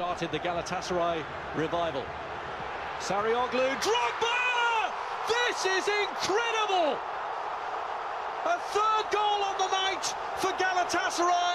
started the Galatasaray revival. Sarioglu, Drogba! This is incredible! A third goal on the night for Galatasaray,